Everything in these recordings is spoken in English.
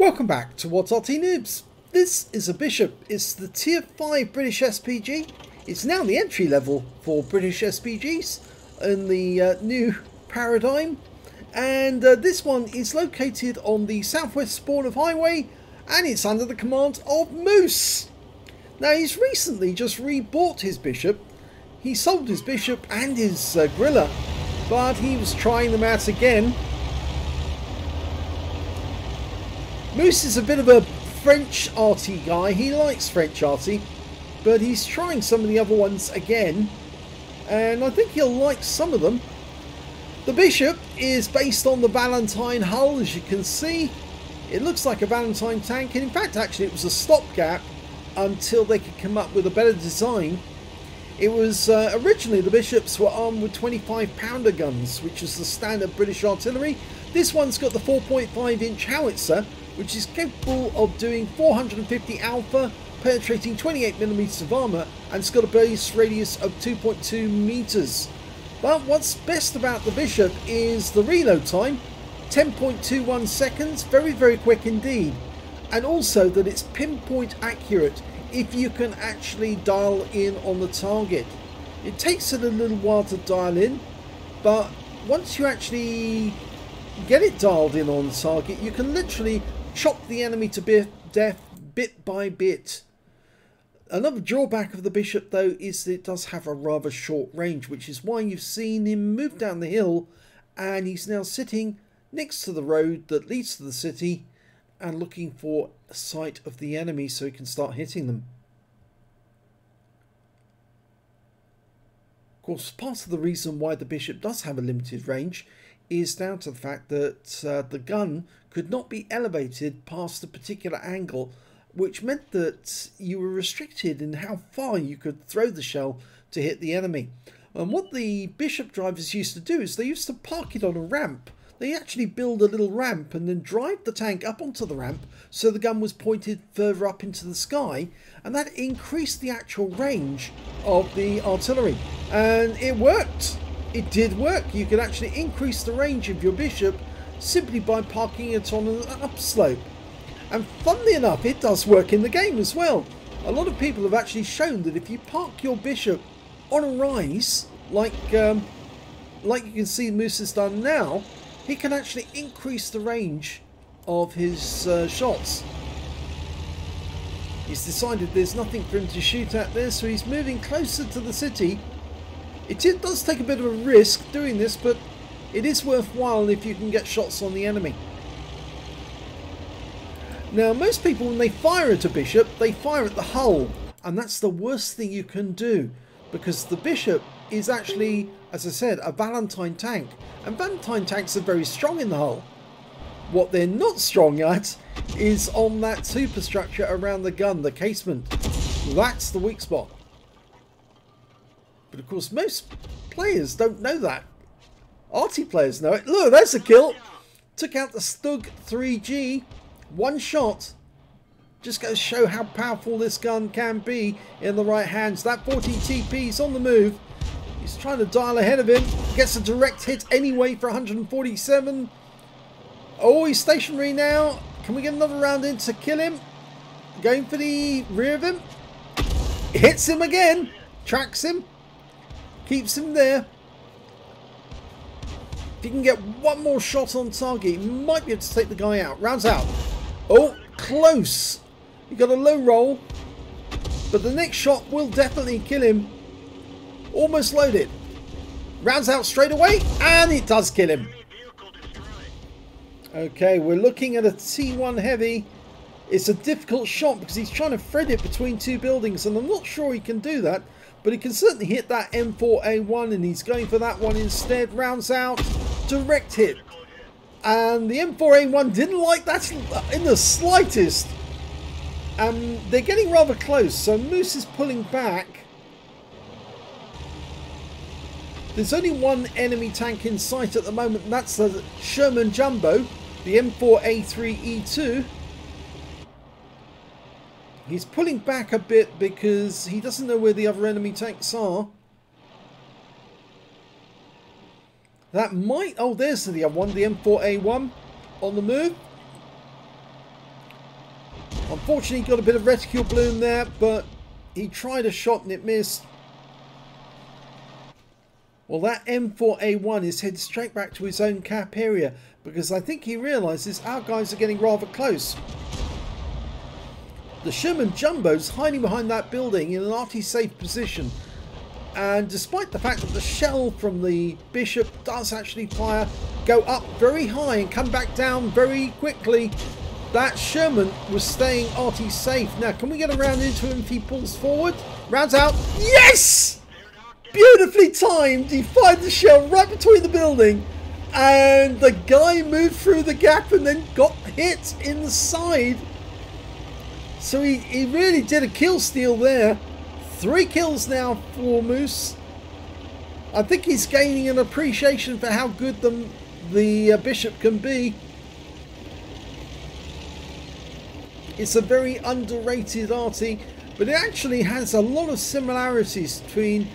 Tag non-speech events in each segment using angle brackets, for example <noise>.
Welcome back to What's Arty Noobs. This is a Bishop. It's the Tier 5 British SPG. It's now the entry level for British SPGs in the uh, new paradigm. And uh, this one is located on the southwest spawn of Highway and it's under the command of Moose. Now he's recently just rebought his Bishop. He sold his Bishop and his uh, but he was trying them out again Moose is a bit of a French arty guy. He likes French arty, but he's trying some of the other ones again, and I think he'll like some of them. The Bishop is based on the Valentine hull, as you can see. It looks like a Valentine tank, and in fact, actually, it was a stopgap until they could come up with a better design. It was uh, originally the Bishops were armed with 25 pounder guns, which is the standard British artillery. This one's got the 4.5 inch howitzer, which is capable of doing 450 alpha, penetrating 28mm of armour, and it's got a base radius of 2.2 metres. But what's best about the Bishop is the reload time, 10.21 seconds, very very quick indeed. And also that it's pinpoint accurate if you can actually dial in on the target. It takes it a little while to dial in, but once you actually get it dialed in on target, you can literally chop the enemy to death bit by bit. Another drawback of the bishop though is that it does have a rather short range which is why you've seen him move down the hill and he's now sitting next to the road that leads to the city and looking for a sight of the enemy so he can start hitting them. Of course, part of the reason why the bishop does have a limited range is down to the fact that uh, the gun could not be elevated past a particular angle, which meant that you were restricted in how far you could throw the shell to hit the enemy. And what the Bishop drivers used to do is they used to park it on a ramp. They actually build a little ramp and then drive the tank up onto the ramp so the gun was pointed further up into the sky and that increased the actual range of the artillery. And it worked it did work. You could actually increase the range of your bishop simply by parking it on an upslope. And funnily enough, it does work in the game as well. A lot of people have actually shown that if you park your bishop on a rise, like um, like you can see Moose has done now, he can actually increase the range of his uh, shots. He's decided there's nothing for him to shoot at there, so he's moving closer to the city it does take a bit of a risk doing this, but it is worthwhile if you can get shots on the enemy. Now, most people, when they fire at a bishop, they fire at the hull, and that's the worst thing you can do, because the bishop is actually, as I said, a Valentine tank, and Valentine tanks are very strong in the hull. What they're not strong at is on that superstructure around the gun, the casemate. That's the weak spot. But of course, most players don't know that. Arty players know it. Look, there's a kill. Took out the Stug 3G. One shot. Just goes to show how powerful this gun can be in the right hands. That 14 TP is on the move. He's trying to dial ahead of him. Gets a direct hit anyway for 147. Oh, he's stationary now. Can we get another round in to kill him? Going for the rear of him. Hits him again. Tracks him. Keeps him there. If you can get one more shot on target, you might be able to take the guy out. Rounds out. Oh, close. He got a low roll. But the next shot will definitely kill him. Almost loaded. Rounds out straight away. And it does kill him. Okay, we're looking at a T1 Heavy. It's a difficult shot because he's trying to thread it between two buildings. And I'm not sure he can do that. But he can certainly hit that M4A1 and he's going for that one instead. Rounds out, direct hit. And the M4A1 didn't like that in the slightest. Um, they're getting rather close, so Moose is pulling back. There's only one enemy tank in sight at the moment, and that's the Sherman Jumbo, the M4A3E2. He's pulling back a bit because he doesn't know where the other enemy tanks are. That might... Oh, there's the other one, the M4A1 on the move. Unfortunately, got a bit of reticule bloom there, but he tried a shot and it missed. Well, that M4A1 is headed straight back to his own cap area because I think he realises our guys are getting rather close. The Sherman Jumbo's hiding behind that building in an arty-safe position. And despite the fact that the shell from the Bishop does actually fire, go up very high and come back down very quickly, that Sherman was staying arty safe. Now, can we get around into him if he pulls forward? Rounds out. Yes! Beautifully timed. He fired the shell right between the building. And the guy moved through the gap and then got hit in the side so he, he really did a kill steal there. Three kills now for Moose. I think he's gaining an appreciation for how good the, the uh, Bishop can be. It's a very underrated arty, but it actually has a lot of similarities between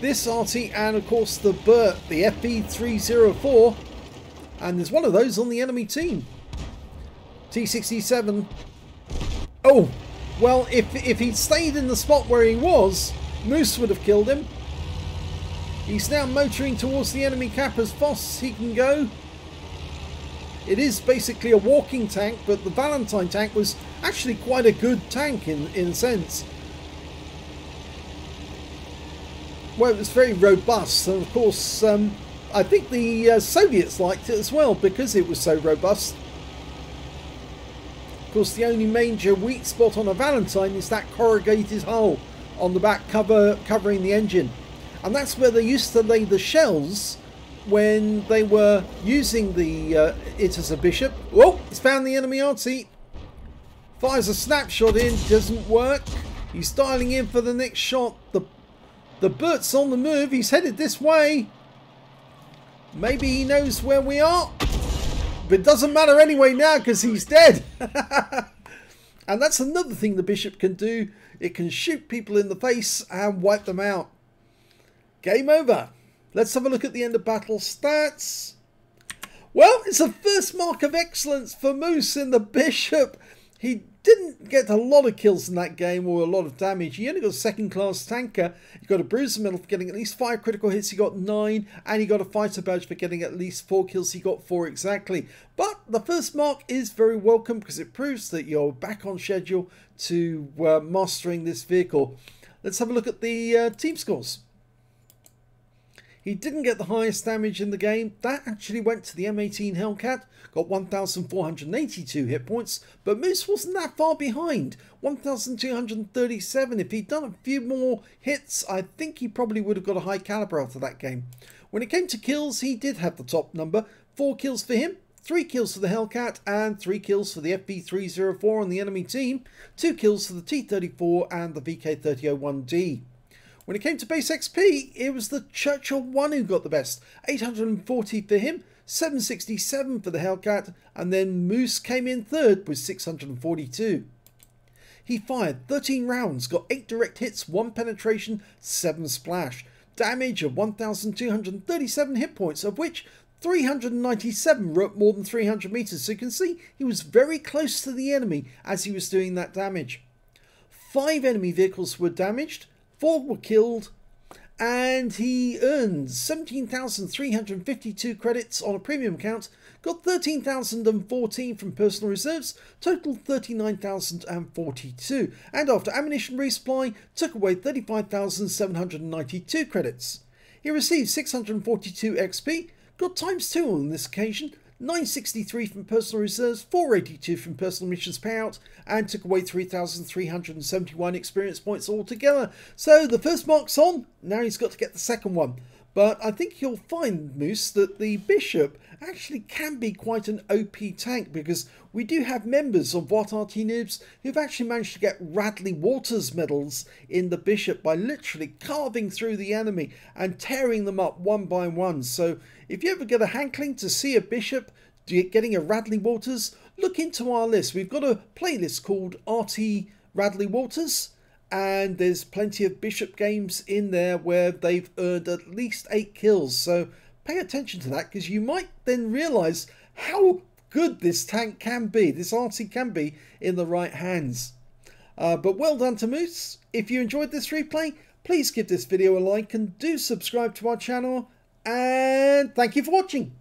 this arty and of course the Bert, the FV304. And there's one of those on the enemy team. T67 Oh, well, if, if he'd stayed in the spot where he was, Moose would have killed him. He's now motoring towards the enemy cap as fast as he can go. It is basically a walking tank, but the Valentine tank was actually quite a good tank in, in sense. Well, it was very robust, and of course, um, I think the uh, Soviets liked it as well because it was so robust. Of course, the only major weak spot on a Valentine is that corrugated hull on the back cover covering the engine. And that's where they used to lay the shells when they were using the uh, it as a bishop. Whoa, he's found the enemy arty. Fires a snapshot in, doesn't work. He's dialing in for the next shot. The the Bert's on the move. He's headed this way. Maybe he knows where we are. But it doesn't matter anyway now because he's dead. <laughs> and that's another thing the bishop can do. It can shoot people in the face and wipe them out. Game over. Let's have a look at the end of battle stats. Well, it's a first mark of excellence for Moose in the bishop. He didn't get a lot of kills in that game or a lot of damage. He only got a second class tanker. He got a bruiser medal for getting at least five critical hits. He got nine. And he got a fighter badge for getting at least four kills. He got four exactly. But the first mark is very welcome because it proves that you're back on schedule to uh, mastering this vehicle. Let's have a look at the uh, team scores. He didn't get the highest damage in the game. That actually went to the M18 Hellcat, got 1,482 hit points, but Moose wasn't that far behind. 1,237. If he'd done a few more hits, I think he probably would have got a high caliber after that game. When it came to kills, he did have the top number. Four kills for him, Three kills for the Hellcat and three kills for the FV304 on the enemy team. Two kills for the T34 and the VK3001D. When it came to base XP, it was the Churchill 1 who got the best. 840 for him, 767 for the Hellcat, and then Moose came in third with 642. He fired 13 rounds, got 8 direct hits, 1 penetration, 7 splash. Damage of 1,237 hit points, of which 397 were up more than 300 meters. So you can see he was very close to the enemy as he was doing that damage. Five enemy vehicles were damaged, Four were killed, and he earned 17,352 credits on a premium account, got 13,014 from personal reserves, total 39,042, and after ammunition resupply, took away 35,792 credits. He received 642 XP, got times 2 on this occasion, 963 from personal reserves, 482 from personal missions payout, and took away 3,371 experience points altogether. So the first mark's on, now he's got to get the second one. But I think you'll find, Moose, that the Bishop actually can be quite an OP tank because we do have members of WOT Arty Noobs who've actually managed to get Radley Walters medals in the Bishop by literally carving through the enemy and tearing them up one by one. So if you ever get a hankling to see a Bishop getting a Radley Walters, look into our list. We've got a playlist called Arty Radley Walters and there's plenty of bishop games in there where they've earned at least eight kills so pay attention to that because you might then realize how good this tank can be this arty can be in the right hands Uh, but well done to Moose. If you enjoyed this replay, please give this video a like and do subscribe to our channel. And thank you for watching.